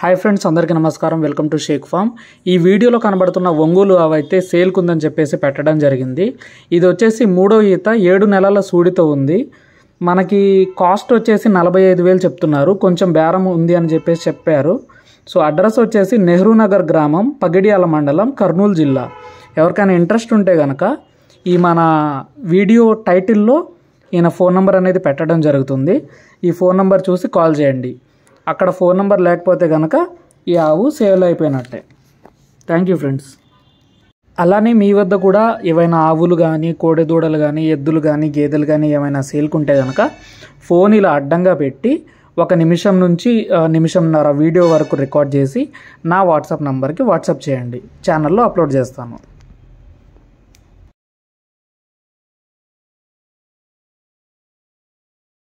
Hi friends అందరికీ నమస్కారం. Welcome to Sheikh form ఈ వీడియోలో కనబడుతున్న ఒంగోలు అవైతే సేల్కు ఉందని చెప్పేసి పెట్టడం జరిగింది. ఇది వచ్చేసి మూడో ఈత ఏడు నెలల సూడితో ఉంది. మనకి కాస్ట్ వచ్చేసి నలభై ఐదు వేలు చెప్తున్నారు. కొంచెం బేరం ఉంది అని చెప్పేసి చెప్పారు. సో అడ్రస్ వచ్చేసి నెహ్రూ నగర్ గ్రామం పగిడియాల మండలం కర్నూలు జిల్లా. ఎవరికైనా ఇంట్రెస్ట్ ఉంటే కనుక ఈ మన వీడియో టైటిల్లో ఈయన ఫోన్ నెంబర్ అనేది పెట్టడం జరుగుతుంది. ఈ ఫోన్ నెంబర్ చూసి కాల్ చేయండి. అక్కడ ఫోన్ నెంబర్ లేకపోతే కనుక ఈ ఆవు సేల్ అయిపోయినట్టే. థ్యాంక్ యూ ఫ్రెండ్స్ అలానే మీ వద్ద కూడా ఏవైనా ఆవులు కానీ కోడెదూడలు కానీ ఎద్దులు కానీ గేదెలు కానీ ఏమైనా సేల్కుంటే కనుక ఫోన్ ఇలా అడ్డంగా పెట్టి ఒక నిమిషం నుంచి నిమిషంన్నర వీడియో వరకు రికార్డ్ చేసి నా వాట్సాప్ నంబర్కి వాట్సాప్ చేయండి. ఛానల్లో అప్లోడ్ చేస్తాను.